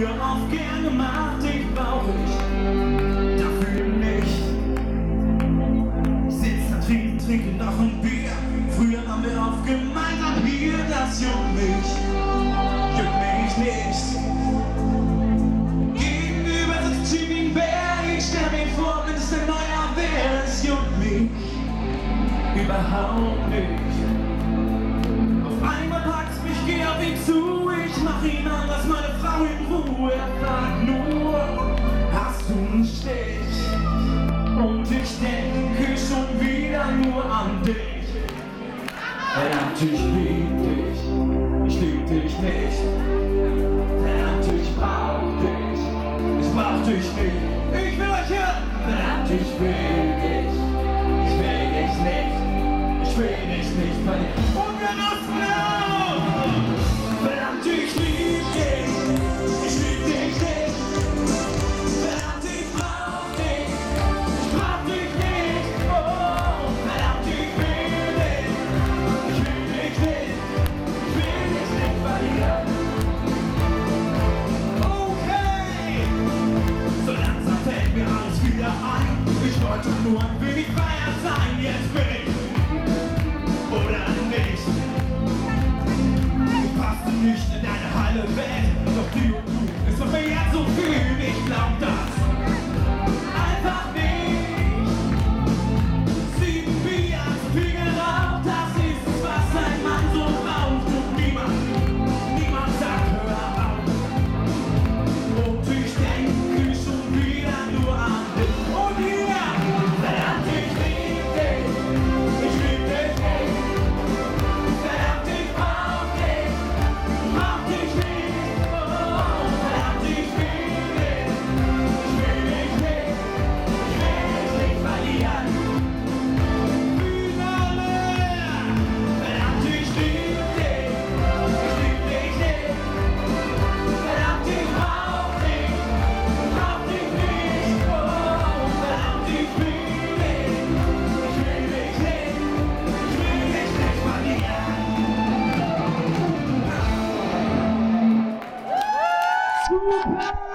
früher oft gerne gemacht, ich brauche dich dafür nicht. Ich sitz da trinken, trinke noch ein Bier. Früher haben wir oft gemeint, ab hier, das juckt mich, juckt mich nicht. Gegenüber des Chiming Berg, ich stell mir vor, wenn es ein neuer wäre, es juckt mich überhaupt nicht. In Ruhe, er fragt nur, hast du einen Stich? Und ich denke schon wieder nur an dich. Verdammt, ich lieb dich, ich lieb dich nicht. Verdammt, ich brauch dich, ich brauch dich nicht. Ich will euch hören. Verdammt, ich will dich, ich will dich nicht. Ich will dich nicht verlieren. Ungenossen auf! Ich wollte nur ein wenig feiern sein, jetzt bin ich oder nicht. Ich passe nicht in deine heile Welt, doch die und du ist doch jetzt so viel. Ich glaub das. Woo!